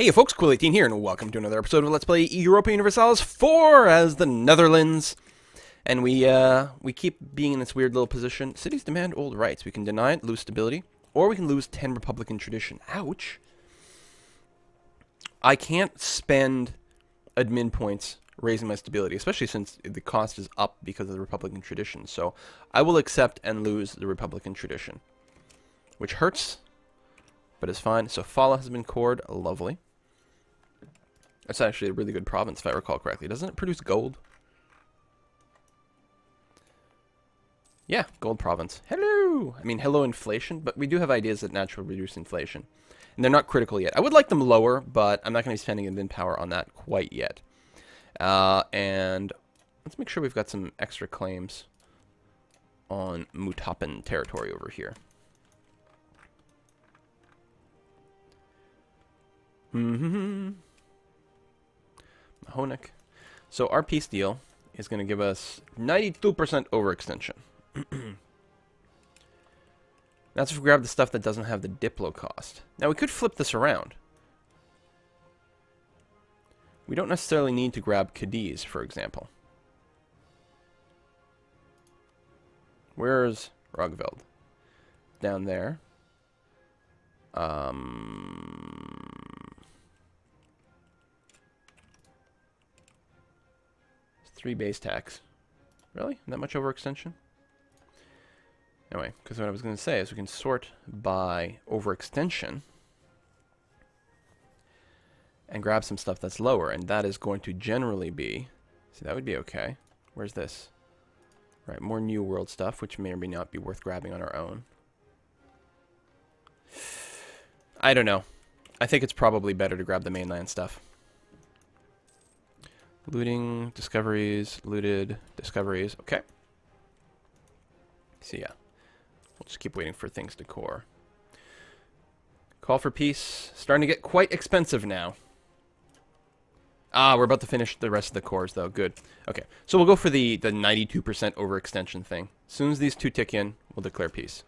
Hey folks, Quill18 here, and welcome to another episode of Let's Play Europa Universalis 4 as the Netherlands. And we, uh, we keep being in this weird little position. Cities demand old rights. We can deny it, lose stability, or we can lose 10 Republican tradition. Ouch. I can't spend admin points raising my stability, especially since the cost is up because of the Republican tradition. So I will accept and lose the Republican tradition, which hurts, but is fine. Sofala has been cored. Lovely. That's actually a really good province, if I recall correctly. Doesn't it produce gold? Yeah, gold province. Hello! I mean, hello inflation, but we do have ideas that naturally reduce inflation. And they're not critical yet. I would like them lower, but I'm not going to be spending admin power on that quite yet. Uh, and let's make sure we've got some extra claims on Mutapen territory over here. Mm-hmm. Mahonik. So our peace deal is going to give us 92% overextension. That's if we grab the stuff that doesn't have the Diplo cost. Now we could flip this around. We don't necessarily need to grab Cadiz, for example. Where's Roggeveld? Down there. Um, three base tax. Really? That much overextension? Anyway, because what I was going to say is we can sort by overextension and grab some stuff that's lower, and that is going to generally be, see that would be okay. Where's this? Right, more New World stuff, which may or may not be worth grabbing on our own. I don't know. I think it's probably better to grab the mainland stuff. Looting, discoveries, looted, discoveries. Okay. So yeah. We'll just keep waiting for things to core. Call for peace. Starting to get quite expensive now. Ah, we're about to finish the rest of the cores, though. Good. Okay, so we'll go for the, the 92% overextension thing. As soon as these two tick in, we'll declare peace.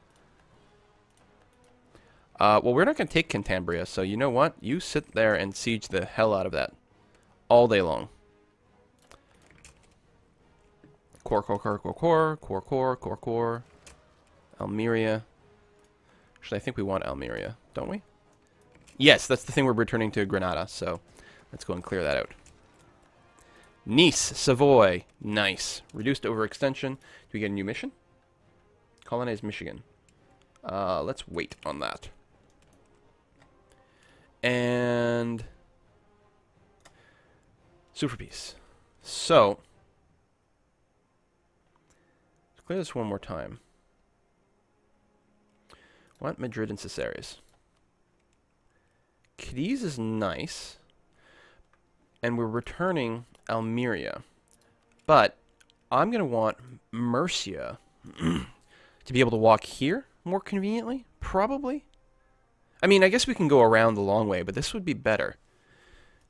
Uh, well, we're not going to take Cantabria, so you know what? You sit there and siege the hell out of that. All day long. Core, core, core, core, core, core, core, core, core. Almeria. Actually, I think we want Almeria, don't we? Yes, that's the thing we're returning to Granada, so let's go and clear that out. Nice, Savoy. Nice. Reduced overextension. Do we get a new mission? Colonize Michigan. Uh, let's wait on that. And... Super peace. So, clear this one more time. Want Madrid and Caceres. Cadiz is nice. And we're returning Almeria. But I'm going to want Murcia to be able to walk here more conveniently. Probably. I mean, I guess we can go around the long way, but this would be better.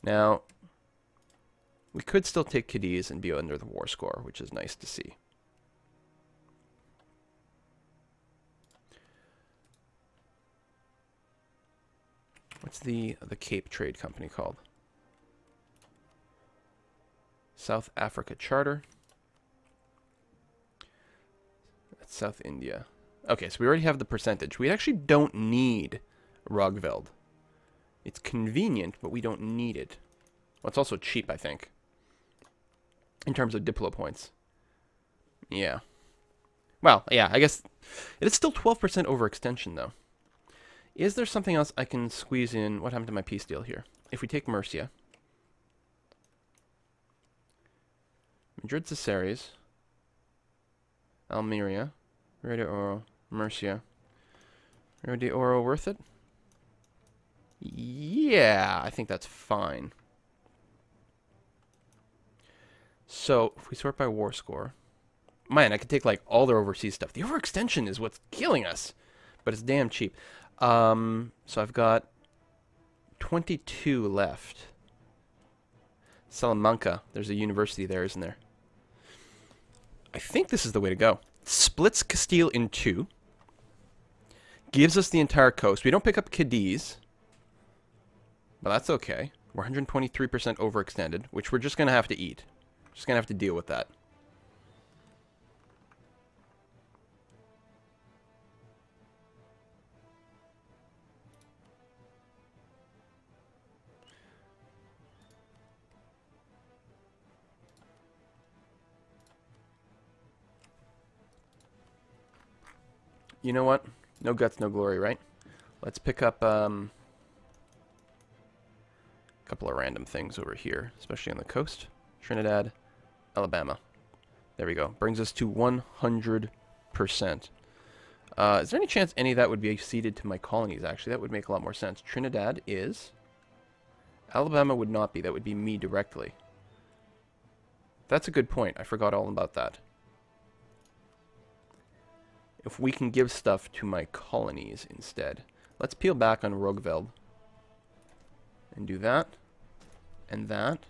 Now, we could still take Cadiz and be under the war score, which is nice to see. What's the the Cape Trade Company called? South Africa Charter. That's South India. Okay, so we already have the percentage. We actually don't need Roggeveld. It's convenient, but we don't need it. Well, it's also cheap, I think. In terms of Diplo points. Yeah. Well, yeah, I guess it is still 12% overextension, though. Is there something else I can squeeze in? What happened to my peace deal here? If we take Murcia. Madrid Caceres. Almeria. Rio de Oro. Murcia. Rio de Oro worth it? Yeah, I think that's fine. So, if we sort by war score... Man, I could take, like, all their overseas stuff. The overextension is what's killing us. But it's damn cheap. Um, so I've got 22 left. Salamanca. There's a university there, isn't there? I think this is the way to go. Splits Castile in two. Gives us the entire coast. We don't pick up Cadiz. But that's okay. We're 123% overextended, which we're just going to have to eat. Just going to have to deal with that. You know what? No guts, no glory, right? Let's pick up um, a couple of random things over here, especially on the coast. Trinidad, Alabama. There we go. Brings us to 100%. Uh, is there any chance any of that would be ceded to my colonies, actually? That would make a lot more sense. Trinidad is... Alabama would not be. That would be me directly. That's a good point. I forgot all about that if we can give stuff to my colonies instead. Let's peel back on Roggeveld. And do that. And that.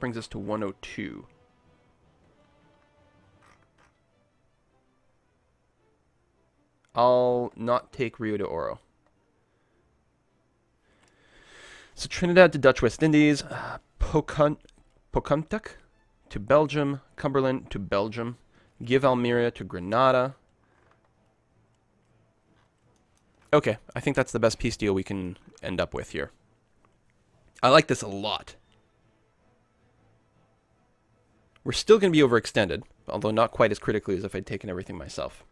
brings us to 102. I'll not take Rio de Oro. So Trinidad to Dutch West Indies, uh, to Belgium, Cumberland to Belgium, give Almeria to Granada. Okay, I think that's the best peace deal we can end up with here. I like this a lot. We're still going to be overextended, although not quite as critically as if I'd taken everything myself.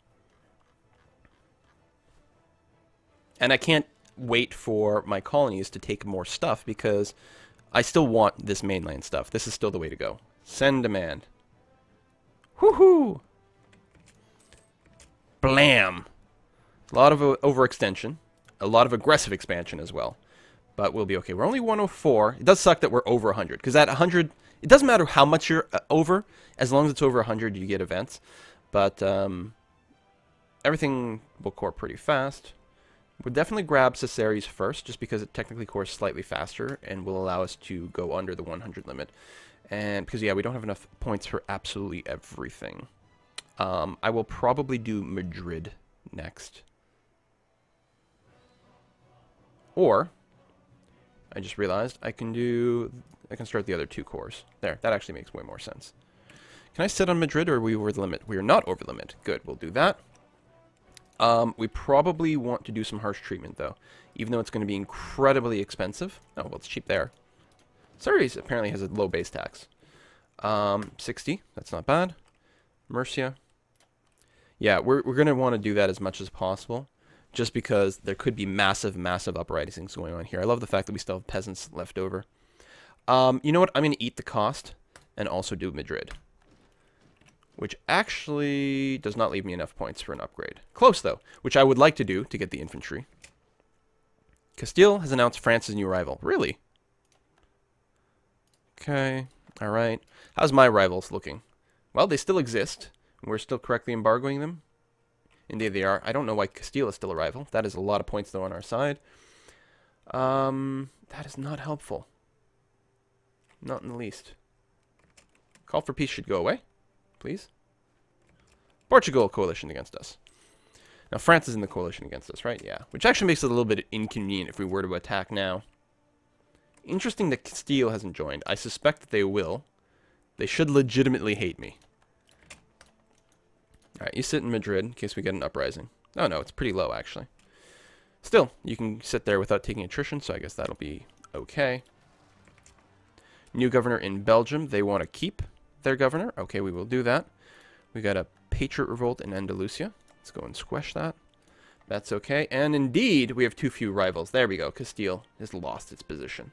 And I can't wait for my colonies to take more stuff because I still want this mainland stuff. This is still the way to go. Send demand. Woohoo! Blam! A lot of overextension. A lot of aggressive expansion as well. But we'll be okay. We're only 104. It does suck that we're over 100. Because at 100, it doesn't matter how much you're uh, over. As long as it's over 100, you get events. But um, everything will core pretty fast. We'll definitely grab Caceres first, just because it technically cores slightly faster and will allow us to go under the 100 limit. And because, yeah, we don't have enough points for absolutely everything. Um, I will probably do Madrid next. Or, I just realized I can do, I can start the other two cores. There, that actually makes way more sense. Can I sit on Madrid or are we over the limit? We are not over the limit. Good, we'll do that. Um, we probably want to do some harsh treatment though, even though it's going to be incredibly expensive. Oh, well, it's cheap there. Surrey's apparently has a low base tax. Um, 60, that's not bad. Murcia. Yeah, we're, we're going to want to do that as much as possible, just because there could be massive, massive uprisings going on here. I love the fact that we still have peasants left over. Um, you know what? I'm going to eat the cost and also do Madrid. Which actually does not leave me enough points for an upgrade. Close, though, which I would like to do to get the infantry. Castile has announced France's new rival. Really? Okay, alright. How's my rivals looking? Well, they still exist. We're still correctly embargoing them. Indeed they are. I don't know why Castile is still a rival. That is a lot of points, though, on our side. Um, that is not helpful. Not in the least. Call for peace should go away, please. Portugal coalition against us. Now, France is in the coalition against us, right? Yeah. Which actually makes it a little bit inconvenient if we were to attack now. Interesting that Castile hasn't joined. I suspect that they will. They should legitimately hate me. Alright, you sit in Madrid in case we get an uprising. Oh no, it's pretty low actually. Still, you can sit there without taking attrition, so I guess that'll be okay. New governor in Belgium. They want to keep their governor. Okay, we will do that. We got a Patriot Revolt in Andalusia. Let's go and squash that. That's okay. And indeed, we have too few rivals. There we go. Castile has lost its position.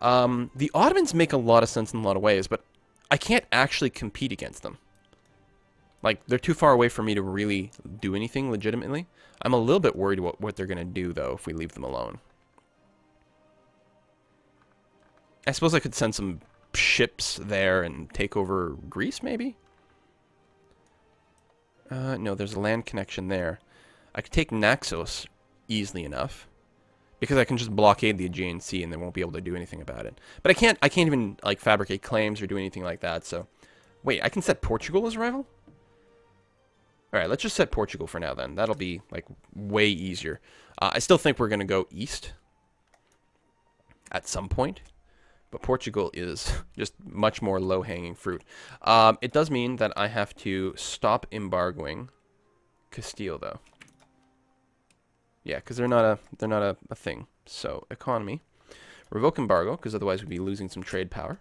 Um, the Ottomans make a lot of sense in a lot of ways, but I can't actually compete against them. Like, they're too far away for me to really do anything legitimately. I'm a little bit worried what, what they're going to do, though, if we leave them alone. I suppose I could send some ships there and take over Greece, maybe? Uh, no, there's a land connection there. I could take Naxos easily enough because I can just blockade the Aegean Sea and they won't be able to do anything about it. But I can't I can't even like fabricate claims or do anything like that. So, wait, I can set Portugal as a rival? All right, let's just set Portugal for now then. That'll be like way easier. Uh, I still think we're going to go east at some point, but Portugal is just much more low-hanging fruit. Um, it does mean that I have to stop embargoing Castile though. Yeah, because they're not a they're not a, a thing. So economy, revoke embargo because otherwise we'd be losing some trade power.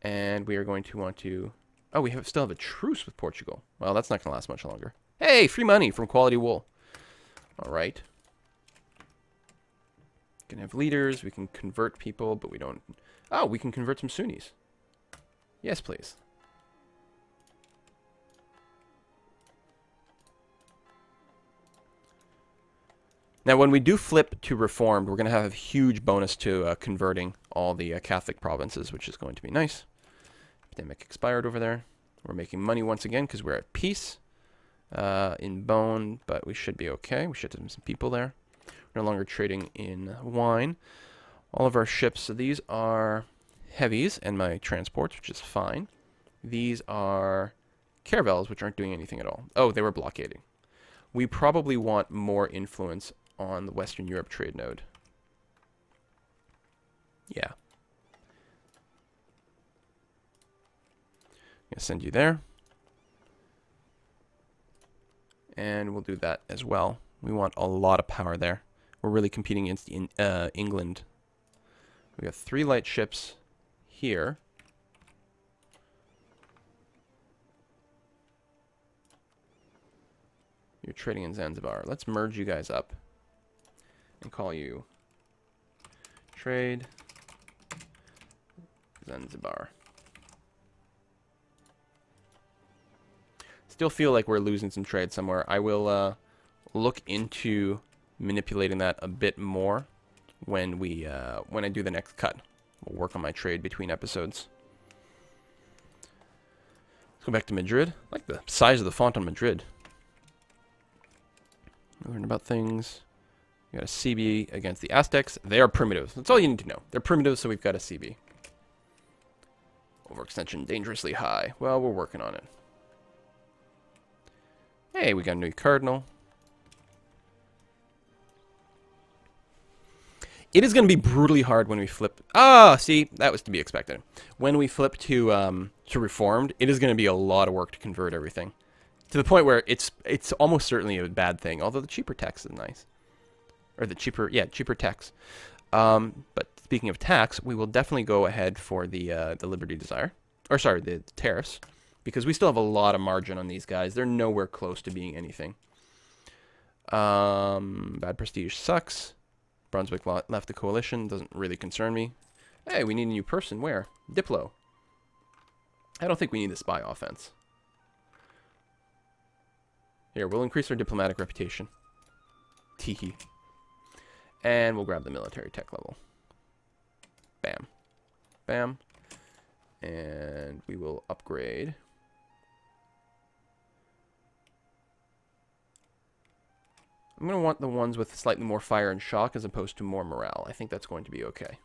And we are going to want to. Oh, we have still have a truce with Portugal. Well, that's not going to last much longer. Hey, free money from Quality Wool. All right. We can have leaders. We can convert people, but we don't. Oh, we can convert some Sunnis. Yes, please. Now, when we do flip to Reformed, we're going to have a huge bonus to uh, converting all the uh, Catholic provinces, which is going to be nice. Epidemic expired over there. We're making money once again because we're at peace uh, in bone, but we should be okay. We should have some people there. We're no longer trading in wine. All of our ships, so these are heavies and my transports, which is fine. These are caravels, which aren't doing anything at all. Oh, they were blockading. We probably want more influence on the Western Europe trade node. Yeah. I'm going to send you there. And we'll do that as well. We want a lot of power there. We're really competing against in, uh, England. We got three light ships here. You're trading in Zanzibar. Let's merge you guys up and call you trade Zanzibar. Still feel like we're losing some trade somewhere. I will uh, look into manipulating that a bit more when we uh, when I do the next cut. We'll work on my trade between episodes. Let's go back to Madrid. I like the size of the font on Madrid. Learn about things. We got a CB against the Aztecs. They are primitives. That's all you need to know. They're primitives, so we've got a CB. Overextension dangerously high. Well, we're working on it. Hey, we got a new cardinal. It is going to be brutally hard when we flip. Ah, see, that was to be expected. When we flip to um, to reformed, it is going to be a lot of work to convert everything, to the point where it's it's almost certainly a bad thing. Although the cheaper tax is nice or the cheaper, yeah, cheaper tax. Um, but speaking of tax, we will definitely go ahead for the uh, the Liberty Desire, or sorry, the tariffs, because we still have a lot of margin on these guys. They're nowhere close to being anything. Um, bad prestige sucks. Brunswick left the coalition. Doesn't really concern me. Hey, we need a new person. Where? Diplo. I don't think we need the spy offense. Here, we'll increase our diplomatic reputation. Teehee. And we'll grab the military tech level. Bam. Bam. And we will upgrade. I'm going to want the ones with slightly more fire and shock as opposed to more morale. I think that's going to be okay.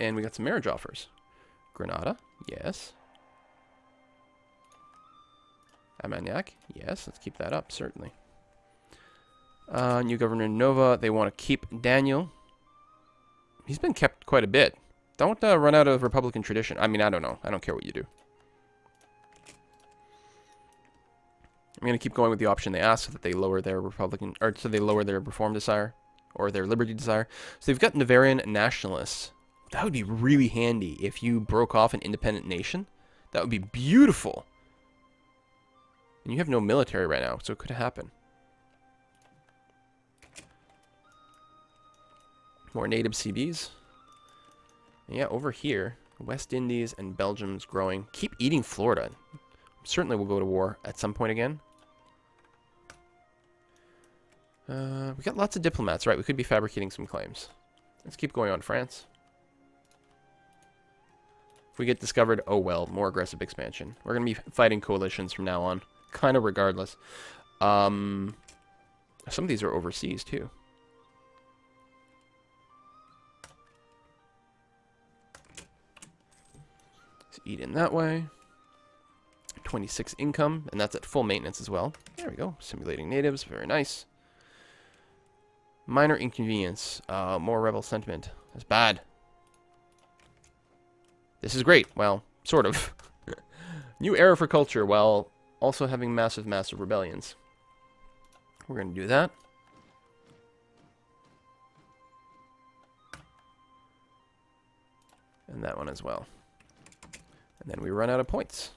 And we got some marriage offers. Granada, yes. Armagnac, yes. Let's keep that up, certainly. Uh, new governor Nova. They want to keep Daniel. He's been kept quite a bit. Don't uh, run out of Republican tradition. I mean, I don't know. I don't care what you do. I'm going to keep going with the option they asked so that they lower their Republican, or so they lower their reform desire, or their liberty desire. So they've got Navarian nationalists. That would be really handy if you broke off an independent nation. That would be beautiful. And you have no military right now, so it could happen. More native CBs. Yeah, over here, West Indies and Belgium's growing. Keep eating Florida. Certainly we'll go to war at some point again. Uh, we got lots of diplomats, right? We could be fabricating some claims. Let's keep going on France. If we get discovered, oh well, more aggressive expansion. We're going to be fighting coalitions from now on, kind of regardless. Um, some of these are overseas, too. Eat in that way. 26 income, and that's at full maintenance as well. There we go. Simulating natives. Very nice. Minor inconvenience. Uh, more rebel sentiment. That's bad. This is great. Well, sort of. New era for culture while also having massive, massive rebellions. We're going to do that. And that one as well. And then we run out of points.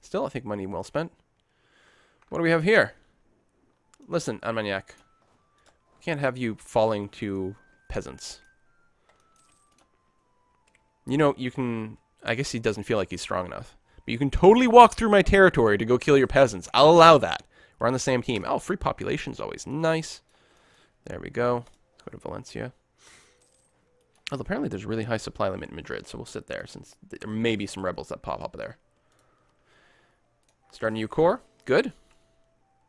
Still, I think money well spent. What do we have here? Listen, Armagnac. Can't have you falling to peasants. You know, you can... I guess he doesn't feel like he's strong enough. But you can totally walk through my territory to go kill your peasants. I'll allow that. We're on the same team. Oh, free population is always nice. There we go. Let's go to Valencia. Although apparently there's a really high supply limit in Madrid, so we'll sit there since there may be some rebels that pop up there. Start a new core. Good.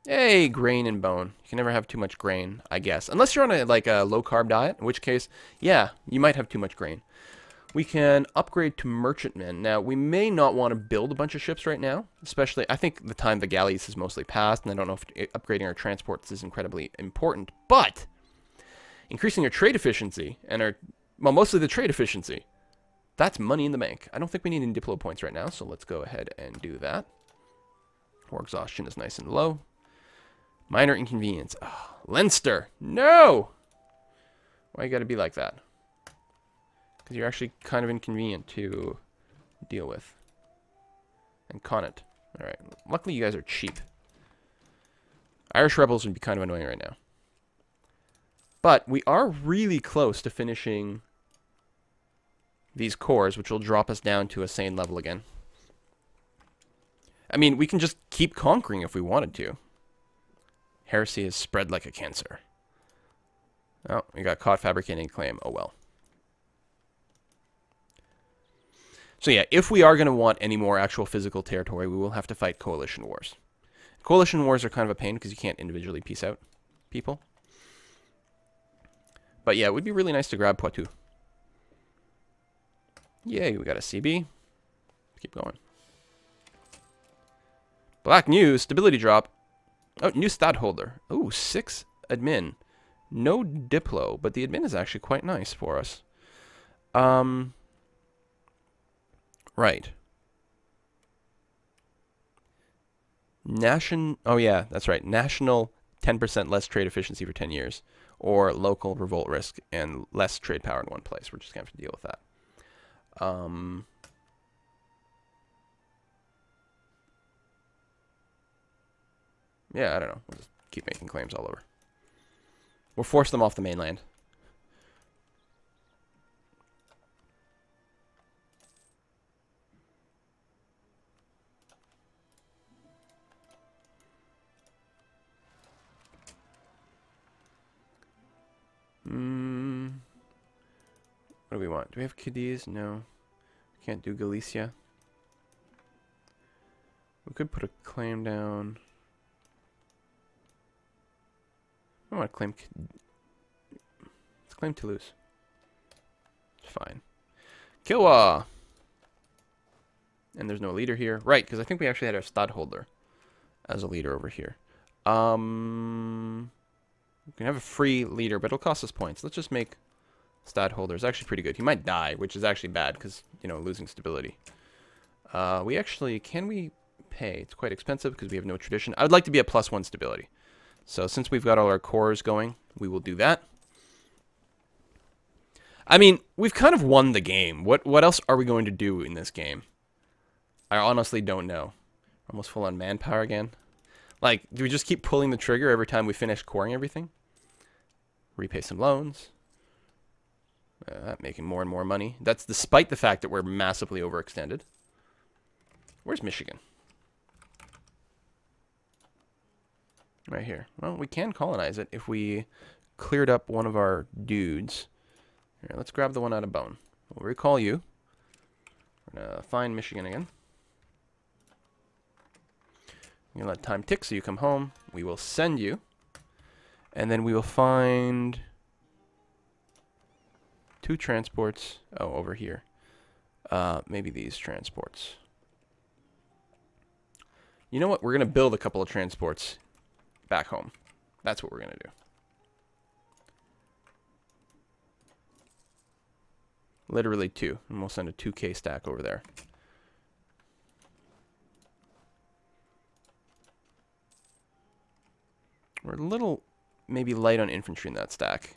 Hey, grain and bone. You can never have too much grain, I guess. Unless you're on a like a low carb diet, in which case, yeah, you might have too much grain. We can upgrade to merchantmen. Now, we may not want to build a bunch of ships right now, especially, I think the time the galleys has mostly passed, and I don't know if eh, upgrading our transports is incredibly important, but increasing our trade efficiency and our, well, mostly the trade efficiency, that's money in the bank. I don't think we need any Diplo points right now, so let's go ahead and do that. War exhaustion is nice and low. Minor inconvenience. Oh, Leinster. No! Why you gotta be like that? Because you're actually kind of inconvenient to deal with. And Connaught. Alright. Luckily you guys are cheap. Irish rebels would be kind of annoying right now. But we are really close to finishing these cores, which will drop us down to a sane level again. I mean, we can just keep conquering if we wanted to. Heresy is spread like a cancer. Oh, we got caught fabricating claim. Oh well. So yeah, if we are going to want any more actual physical territory, we will have to fight coalition wars. Coalition wars are kind of a pain because you can't individually peace out people. But yeah, it would be really nice to grab Poitou. Yay, we got a CB. Keep going. Black news, stability drop. Oh, new stadtholder. Oh, six admin. No Diplo, but the admin is actually quite nice for us. Um, right. Nation. Oh yeah, that's right. National 10% less trade efficiency for 10 years, or local revolt risk and less trade power in one place. We're just gonna have to deal with that. Um, Yeah, I don't know. We'll just keep making claims all over. We'll force them off the mainland. Hmm. What do we want? Do we have Cadiz? No. Can't do Galicia. We could put a claim down. I want to claim... Let's claim Toulouse. It's fine. Kilwa! And there's no leader here. Right, because I think we actually had our stadtholder as a leader over here. Um, we can have a free leader, but it'll cost us points. Let's just make stadtholder. is actually pretty good. He might die, which is actually bad because, you know, losing stability. Uh, we actually, can we pay? It's quite expensive because we have no tradition. I would like to be at plus one stability. So since we've got all our cores going, we will do that. I mean, we've kind of won the game. What what else are we going to do in this game? I honestly don't know. Almost full on manpower again. Like, do we just keep pulling the trigger every time we finish coring everything? Repay some loans. Uh, making more and more money. That's despite the fact that we're massively overextended. Where's Michigan? Right here. Well, we can colonize it if we cleared up one of our dudes. Here, let's grab the one out of bone. We'll recall you. We're going to find Michigan again. We're going to let time tick so you come home. We will send you. And then we will find two transports. Oh, over here. Uh, maybe these transports. You know what? We're going to build a couple of transports back home. That's what we're going to do. Literally two. And we'll send a 2k stack over there. We're a little maybe light on infantry in that stack.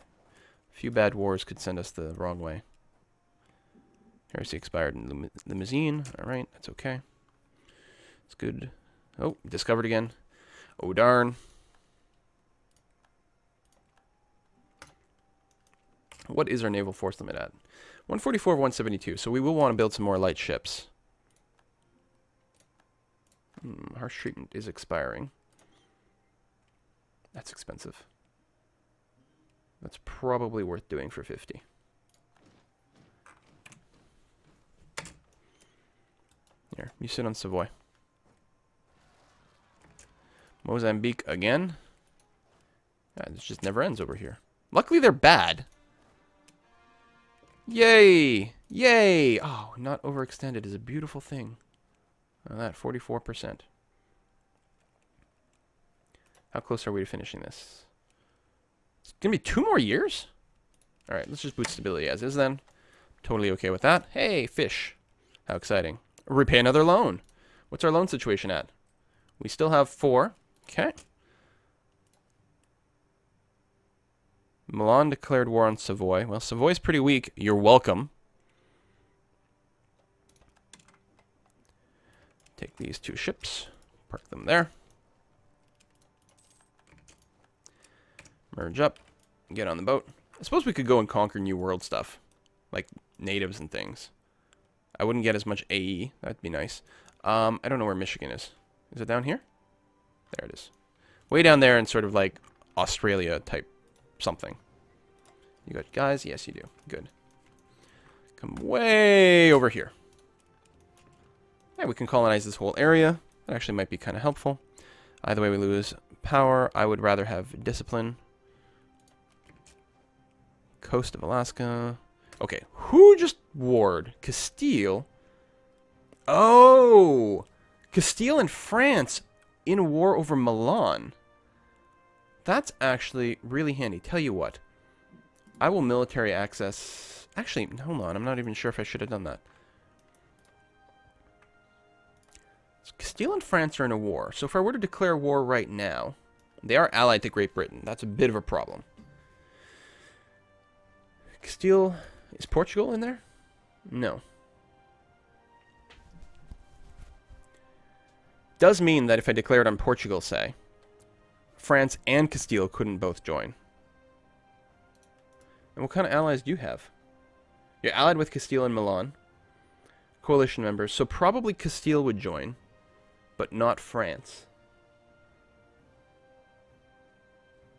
Few bad wars could send us the wrong way. Heresy expired in lim Limousin. Alright, that's okay. It's good. Oh, discovered again. Oh, darn. What is our naval force limit at? 144 172. So we will want to build some more light ships. Hmm, harsh treatment is expiring. That's expensive. That's probably worth doing for 50. Here, you sit on Savoy. Mozambique again. Yeah, this just never ends over here. Luckily, they're bad. Yay! Yay! Oh, not overextended is a beautiful thing. That 44%. How close are we to finishing this? To be two more years? Alright, let's just boot stability as is then. Totally okay with that. Hey, fish. How exciting. Repay another loan. What's our loan situation at? We still have four. Okay. Milan declared war on Savoy. Well, Savoy's pretty weak. You're welcome. Take these two ships. Park them there. Merge up. Get on the boat. I suppose we could go and conquer New World stuff. Like natives and things. I wouldn't get as much AE. That'd be nice. Um, I don't know where Michigan is. Is it down here? There it is. Way down there in sort of like Australia type something. You got guys? Yes, you do. Good. Come way over here. Yeah, we can colonize this whole area. That actually might be kind of helpful. Either way we lose power. I would rather have discipline. Coast of Alaska. Okay, who just warred? Castile? Oh! Castile and France in a war over Milan. That's actually really handy. Tell you what. I will military access... Actually, hold on. I'm not even sure if I should have done that. Castile and France are in a war. So if I were to declare war right now... They are allied to Great Britain. That's a bit of a problem. Castile... Is Portugal in there? No. Does mean that if I declared on Portugal, say, France and Castile couldn't both join. And what kind of allies do you have? You're allied with Castile and Milan. Coalition members. So probably Castile would join, but not France.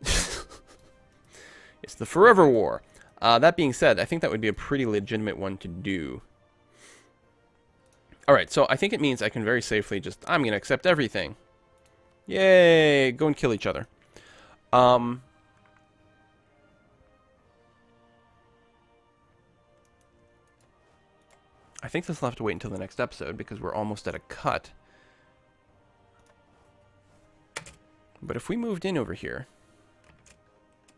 it's the Forever War. Uh, that being said, I think that would be a pretty legitimate one to do. Alright, so I think it means I can very safely just... I'm going to accept everything. Yay! Go and kill each other. Um... I think this will have to wait until the next episode because we're almost at a cut. But if we moved in over here...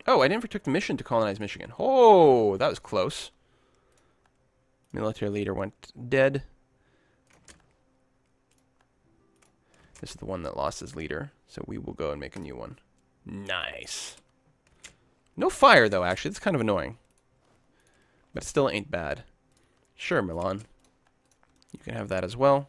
Oh, I never took the mission to colonize Michigan. Oh, that was close. Military leader went dead. This is the one that lost his leader, so we will go and make a new one. Nice. No fire, though, actually. It's kind of annoying. But it still ain't bad. Sure, Milan. You can have that as well.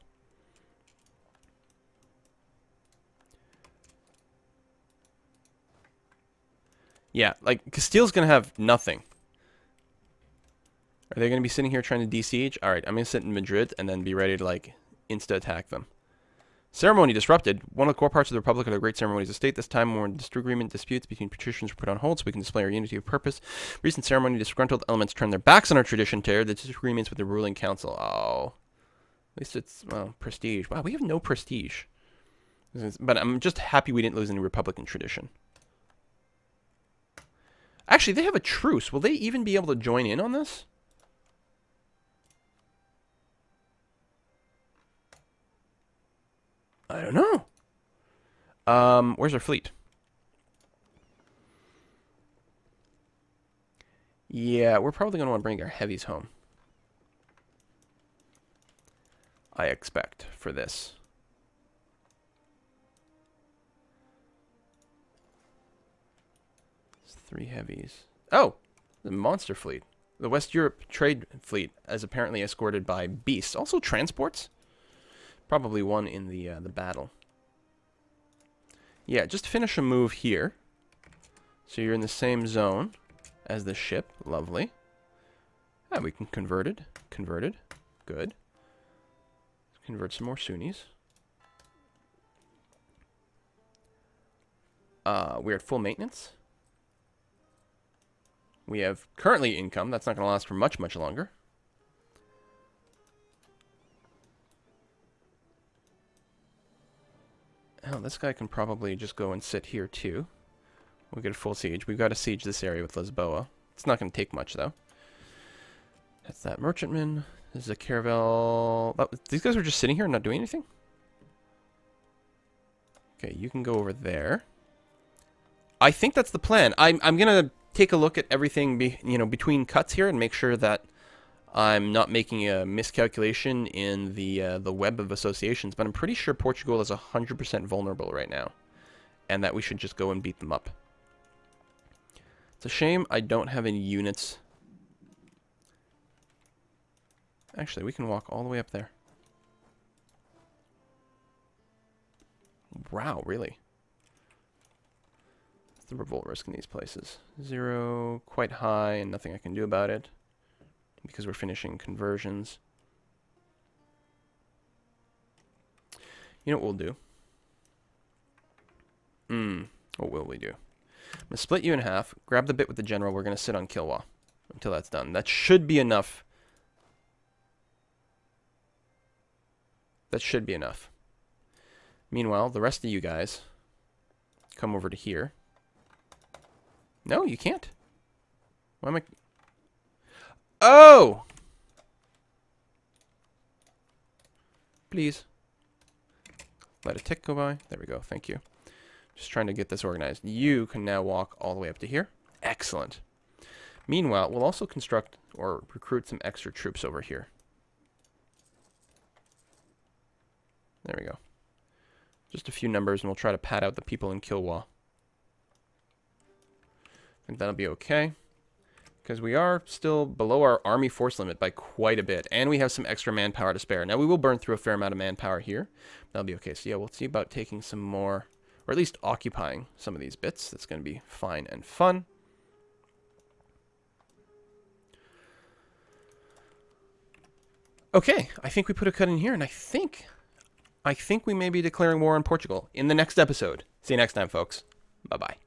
Yeah, like, Castile's going to have nothing. Are they going to be sitting here trying to desiege? Alright, I'm going to sit in Madrid and then be ready to, like, insta-attack them. Ceremony disrupted. One of the core parts of the Republic are the great ceremonies of state. This time, more disagreement disputes between patricians were put on hold so we can display our unity of purpose. Recent ceremony disgruntled elements turned their backs on our tradition, tear the disagreements with the ruling council. Oh. At least it's, well, prestige. Wow, we have no prestige. But I'm just happy we didn't lose any Republican tradition. Actually, they have a truce. Will they even be able to join in on this? I don't know. Um, where's our fleet? Yeah, we're probably going to want to bring our heavies home. I expect for this. Three heavies. Oh, the monster fleet. The West Europe trade fleet is apparently escorted by beasts. Also transports? Probably one in the uh, the battle. Yeah, just finish a move here. So you're in the same zone as the ship. Lovely. Ah, we can convert it. Converted. Good. Convert some more Sunnis. Uh, we're at full maintenance. We have currently income. That's not going to last for much, much longer. Oh, this guy can probably just go and sit here too. We'll get a full siege. We've got to siege this area with Lisboa. It's not going to take much though. That's that merchantman. This is a caravel. Oh, these guys were just sitting here and not doing anything? Okay, you can go over there. I think that's the plan. I'm, I'm going to take a look at everything be, you know between cuts here and make sure that I'm not making a miscalculation in the uh, the web of associations, but I'm pretty sure Portugal is 100% vulnerable right now, and that we should just go and beat them up. It's a shame I don't have any units. Actually, we can walk all the way up there. Wow, really? The revolt risk in these places? Zero, quite high, and nothing I can do about it because we're finishing conversions. You know what we'll do? Hmm, what will we do? I'm going to split you in half, grab the bit with the general, we're going to sit on Kilwa until that's done. That should be enough. That should be enough. Meanwhile, the rest of you guys come over to here. No, you can't. Why am I... Oh! Please. Let a tick go by. There we go. Thank you. Just trying to get this organized. You can now walk all the way up to here. Excellent. Meanwhile, we'll also construct or recruit some extra troops over here. There we go. Just a few numbers, and we'll try to pad out the people in Kilwa. I think that'll be okay. Because we are still below our army force limit by quite a bit. And we have some extra manpower to spare. Now, we will burn through a fair amount of manpower here. That'll be okay. So, yeah, we'll see about taking some more, or at least occupying some of these bits. That's going to be fine and fun. Okay, I think we put a cut in here, and I think, I think we may be declaring war on Portugal in the next episode. See you next time, folks. Bye-bye.